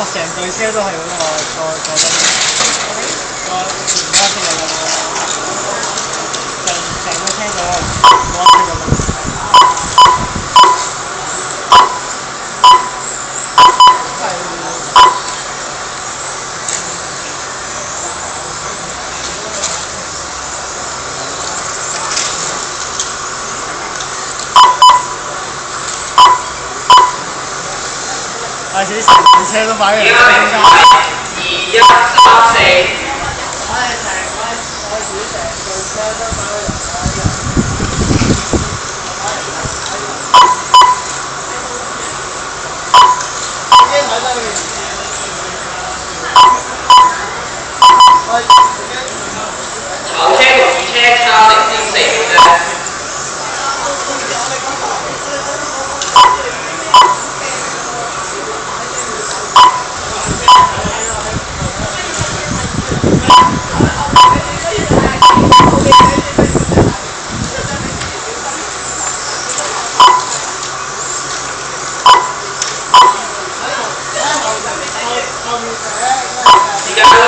我成隊車都係嗰個個個個前家車嚟㗎嘛，系自己成部车都摆喺而家明中间。二一三四，我系成我我自己成部车都摆喺度。已经睇得佢。喂，头车同二车三零点四啫。 你敢说？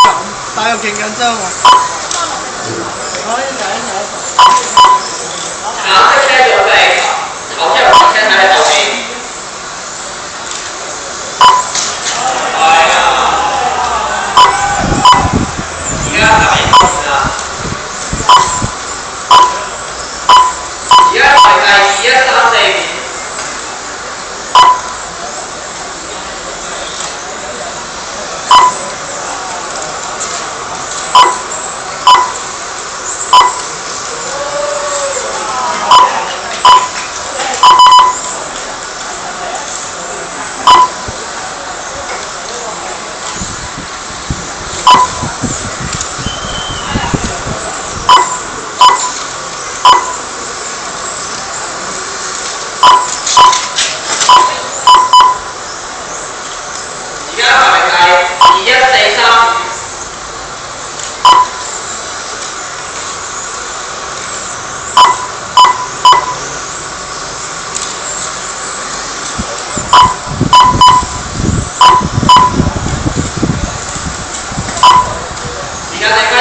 拿要听广州啊！可以拿一拿一。拿的车叫你，头我。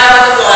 Obrigado.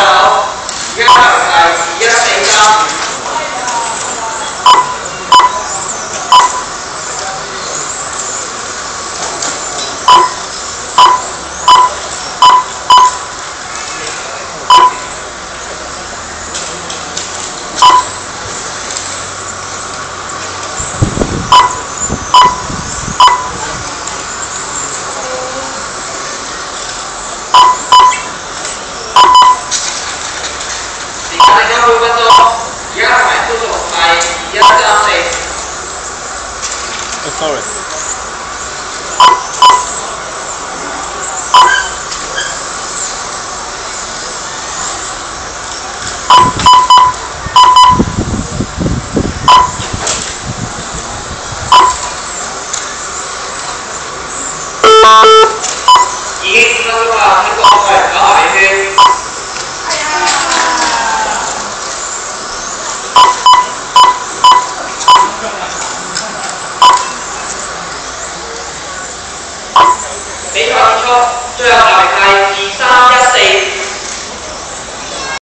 Yes, Authority. 说对啊，